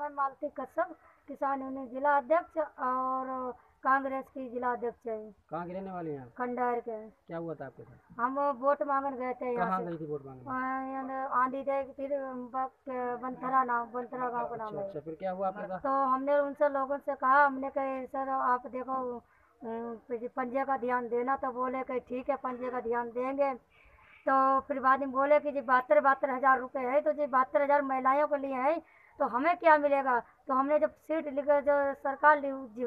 मैं मालती कश्यप किसान यूनियन जिला अध्यक्ष और कांग्रेस की जिला अध्यक्ष है। कहाँ की रहने वाली हैं आप? खंडार के क्या हुआ था आपके साथ? हम वोट मांगने गए थे यहाँ कहाँ से। गई थी वोट मांगने? वहाँ यहाँ आंधी थे फिर बंथरा नाम बंथरा गाँव का नाम अच्छा है। अच्छा फिर क्या हुआ आपके साथ? तो हमने उनसे लोगों से कहा हमने कहे सर आप देखो अम, पंजे का ध्यान देना। तो बोले कि ठीक है पंजे का ध्यान देंगे। तो फिर बाद में बोले कि जी बहत्तर बहत्तर हज़ार रुपये है। तो जी बहत्तर हज़ार महिलाओं के लिए है। तो हमें क्या मिलेगा? तो हमने जब सीट लेकर जो सरकार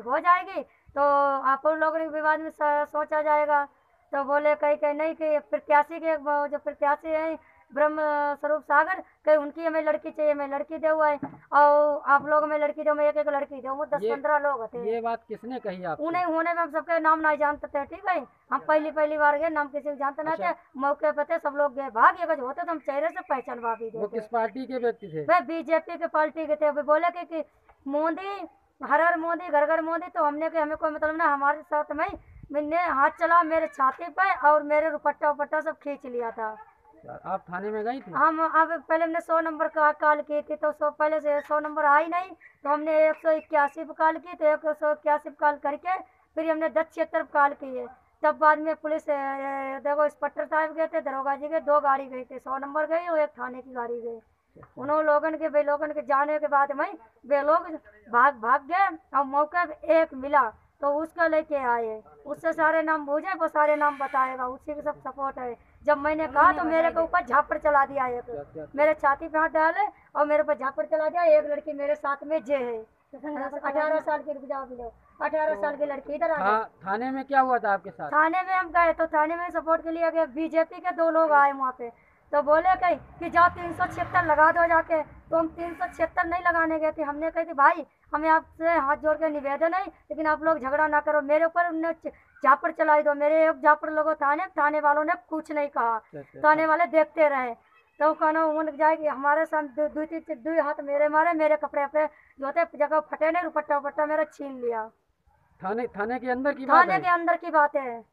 हो जाएगी तो आप लोगों ने विवाद में सोचा जाएगा। तो बोले कहीं कहीं नहीं, कि प्रत्याशी के जो प्रत्याशी हैं ब्रह्म स्वरूप सागर कहीं उनकी हमें लड़की चाहिए मैं लड़की दे हुआ है और आप लोग में लड़की दो मैं एक एक लड़की दो वो दस पंद्रह लोग होते ये बात किसने कही आपसे? उन्हें होने में हम सबके नाम नहीं जानते थे ठीक है? हम पहली पहली बार गए नाम किसी को जानते नहीं थे मौके पर थे सब लोग गए भाग ये होते तो हम चेहरे से पहचानवा भी वो किस पार्टी के व्यक्ति थे? वे बीजेपी के पार्टी के थे वे बोले कि, कि मोदी हर हर मोदी घर घर मोदी तो हमने कि हमें कोई मतलब ना हमारे साथ में मैंने हाथ चला मेरे छाती पे और मेरे रुपट्टा उपट्टा सब खींच लिया था। आप थाने में गई थी? हम अब पहले हमने सौ नंबर का कॉल की थी तो सौ पहले से सौ नंबर आई नहीं तो हमने एक सौ इक्यासी पे कॉल की तो एक सौ इक्यासी पे कॉल करके फिर हमने दस छिहत्तर पे कॉल की है तब बाद में पुलिस देखो इंस्पेक्टर साहब गए थे, दरोगा जी के दो गाड़ी गई थी, सौ नंबर गई और एक थाने की गाड़ी गई। उन्होंने लोगन के वे लोगन के जाने के बाद में वे लोग भाग भाग गए, और मौके एक मिला। तो उसको लेके आए। उससे सारे नाम पूछे वो सारे नाम बताएगा। उसी के सब सपोर्ट है। जब मैंने कहा तो मेरे के ऊपर झापड़ चला दिया एक। मेरे छाती पे हाथ डाले और मेरे ऊपर झापड़ चला दिया। एक लड़की मेरे साथ में जे है। अठारह साल की रुक जाओ अठारह साल की लड़की इधर आ थाने में क्या हुआ था आपके साथ? थाने में हम गए तो थाने में सपोर्ट के लिए बीजेपी के दो लोग आए वहाँ पे। तो बोले कहीं कि जाओ तीन सौ छिहत्तर लगा दो जाके। तो हम तीन सौ छिहत्तर नहीं लगाने गए थे। हमने कही थी भाई हमें आपसे हाथ जोड़ के निवेदन है लेकिन आप लोग झगड़ा ना करो। मेरे ऊपर झापड़ चलाई दो। मेरे एक झापड़ लोगों थाने थाने वालों ने कुछ नहीं कहा। अच्छा, अच्छा। थाने वाले देखते रहे। तो कहना उन जाए कि हमारे साथ दो तीन दो हाथ मेरे मारे मेरे कपड़े पे जो थे जगह फटे नहीं रुपट्टा उपट्टा मेरा छीन लिया। थाने थाने के अंदर की बात थाने के अंदर की बात है।